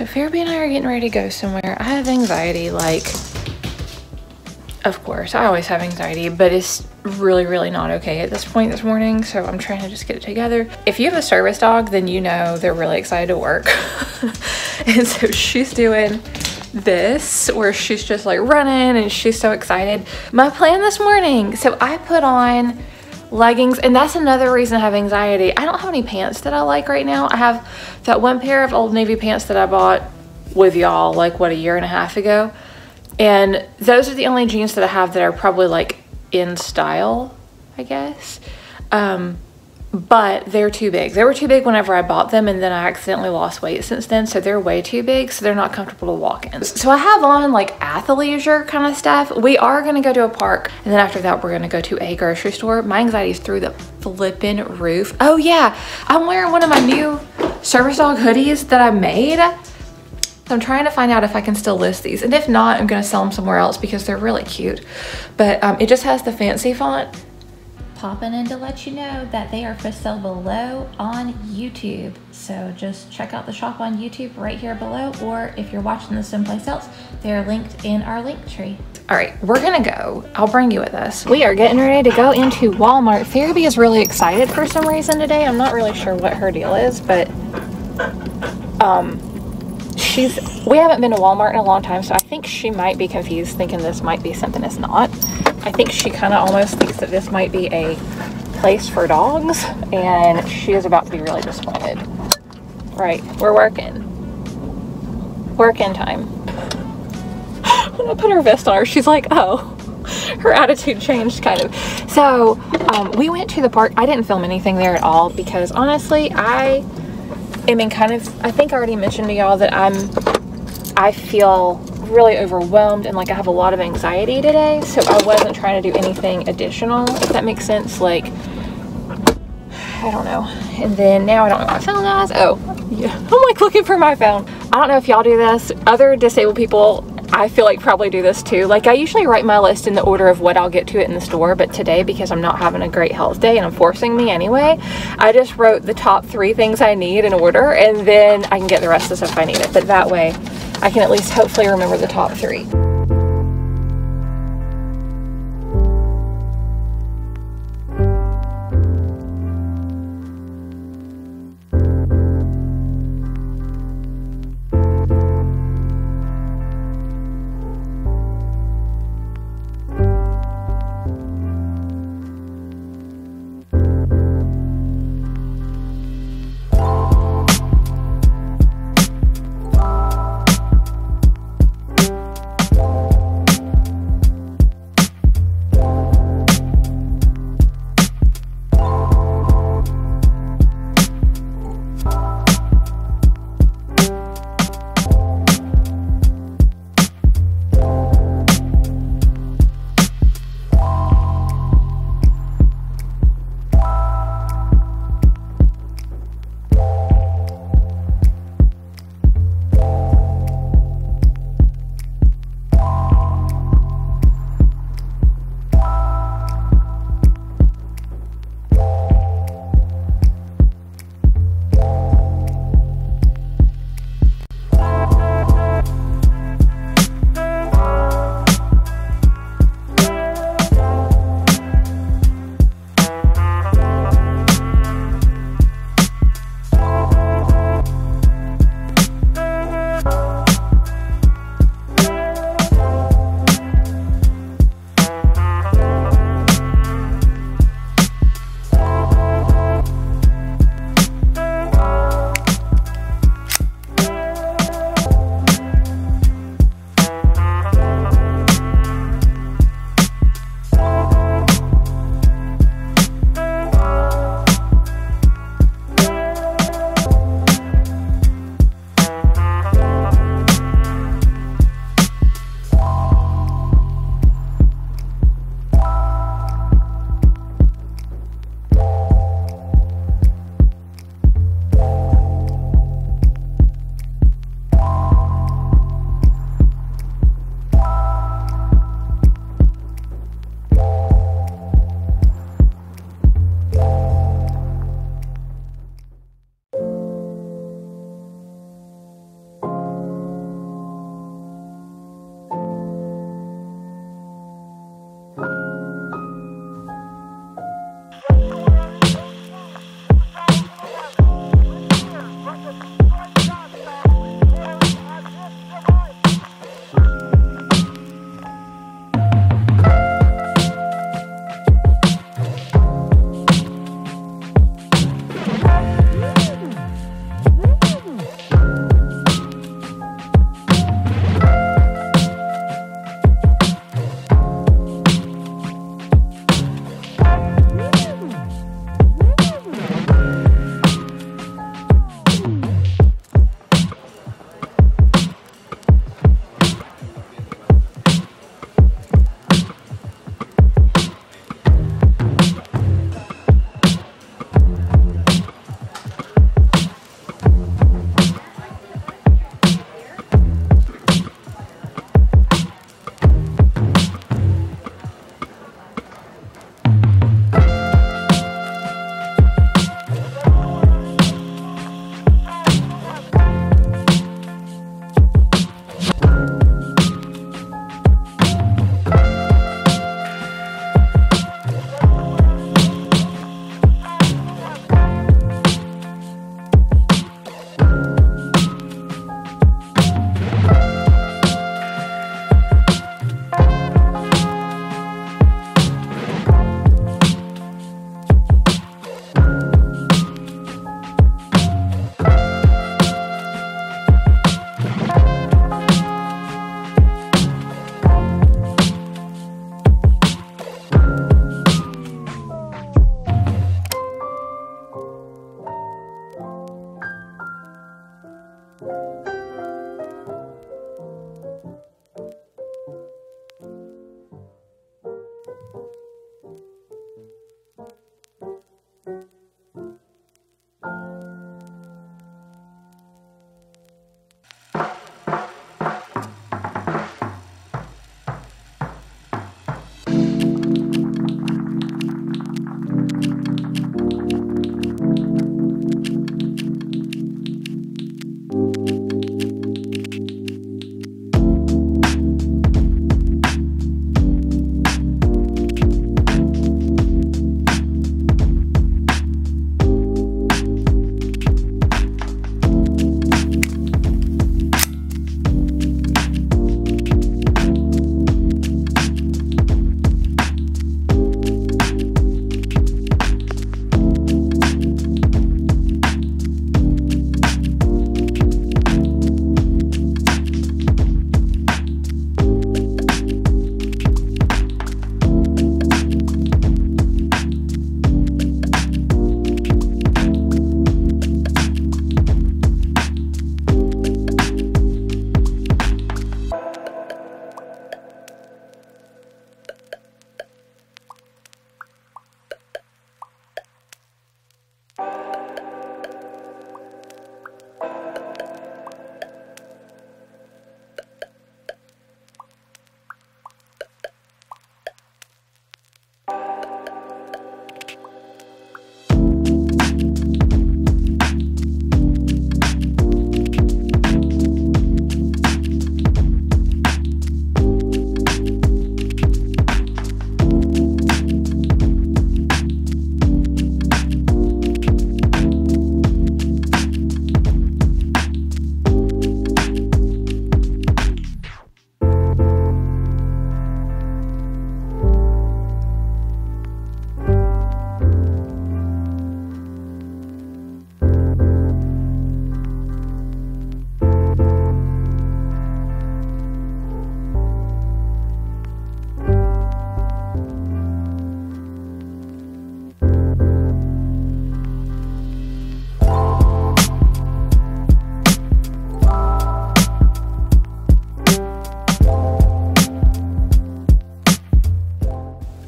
So Pharaby and I are getting ready to go somewhere. I have anxiety, like, of course, I always have anxiety, but it's really, really not okay at this point this morning. So I'm trying to just get it together. If you have a service dog, then you know they're really excited to work. and so she's doing this where she's just like running and she's so excited. My plan this morning, so I put on leggings and that's another reason I have anxiety. I don't have any pants that I like right now. I have that one pair of old navy pants that I bought with y'all like what a year and a half ago. And those are the only jeans that I have that are probably like in style, I guess. Um, but they're too big. They were too big whenever I bought them and then I accidentally lost weight since then. So they're way too big. So they're not comfortable to walk in. So I have on like athleisure kind of stuff. We are going to go to a park. And then after that, we're going to go to a grocery store. My anxiety is through the flipping roof. Oh yeah. I'm wearing one of my new service dog hoodies that I made. So I'm trying to find out if I can still list these. And if not, I'm going to sell them somewhere else because they're really cute. But um, it just has the fancy font popping in to let you know that they are for sale below on YouTube. So just check out the shop on YouTube right here below, or if you're watching this someplace else, they're linked in our link tree. All right, we're gonna go. I'll bring you with us. We are getting ready to go into Walmart. Pharaby is really excited for some reason today. I'm not really sure what her deal is, but um, she's we haven't been to Walmart in a long time, so I think she might be confused, thinking this might be something it's not. I think she kind of almost thinks that this might be a place for dogs, and she is about to be really disappointed. Right, we're working. Working time. when I put her vest on her, she's like, oh. Her attitude changed kind of. So, um, we went to the park. I didn't film anything there at all because honestly, I I mean, kind of, I think I already mentioned to y'all that I'm, I feel really overwhelmed and like I have a lot of anxiety today. So I wasn't trying to do anything additional, if that makes sense. Like, I don't know. And then now I don't know my phone is. Oh, yeah. I'm like looking for my phone. I don't know if y'all do this. Other disabled people I feel like probably do this too. Like I usually write my list in the order of what I'll get to it in the store, but today because I'm not having a great health day and I'm forcing me anyway, I just wrote the top three things I need in order and then I can get the rest of the stuff I need it. But that way I can at least hopefully remember the top three. あ!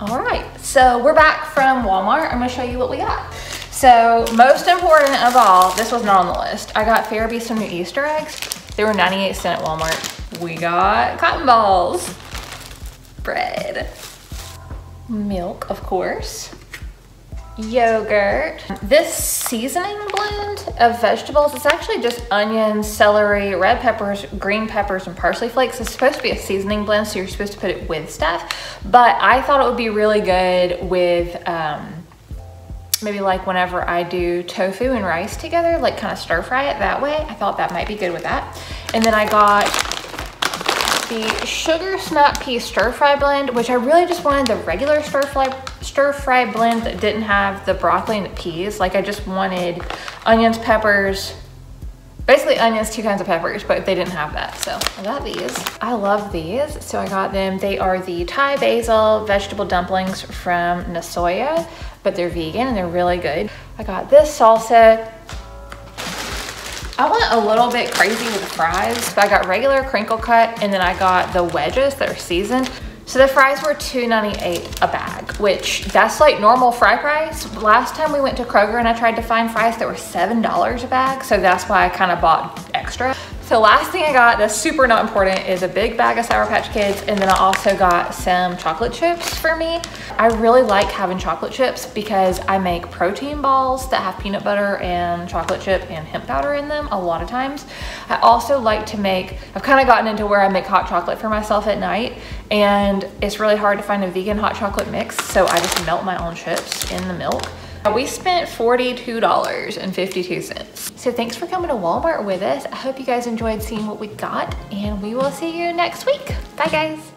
All right, so we're back from Walmart. I'm gonna show you what we got. So most important of all, this was not on the list. I got Pharaby some new Easter eggs. They were 98 cent at Walmart. We got cotton balls, bread, milk, of course, yogurt. This seasoning blend of vegetables, it's actually just onions, celery, red peppers, green peppers, and parsley flakes. It's supposed to be a seasoning blend, so you're supposed to put it with stuff. But I thought it would be really good with um, maybe like whenever I do tofu and rice together, like kind of stir fry it that way. I thought that might be good with that. And then I got the sugar snap pea stir fry blend, which I really just wanted the regular stir fry stir fry blend that didn't have the broccoli and the peas. Like I just wanted onions, peppers, basically onions, two kinds of peppers, but they didn't have that. So I got these. I love these. So I got them. They are the Thai basil vegetable dumplings from Nasoya, but they're vegan and they're really good. I got this salsa. I went a little bit crazy with the fries. So I got regular crinkle cut and then I got the wedges that are seasoned. So the fries were $2.98 a bag, which that's like normal fry price. Last time we went to Kroger and I tried to find fries that were $7 a bag. So that's why I kind of bought extra. So last thing I got that's super not important is a big bag of Sour Patch Kids and then I also got some chocolate chips for me. I really like having chocolate chips because I make protein balls that have peanut butter and chocolate chip and hemp powder in them a lot of times. I also like to make, I've kind of gotten into where I make hot chocolate for myself at night and it's really hard to find a vegan hot chocolate mix so I just melt my own chips in the milk. We spent $42.52. So thanks for coming to Walmart with us. I hope you guys enjoyed seeing what we got and we will see you next week. Bye guys.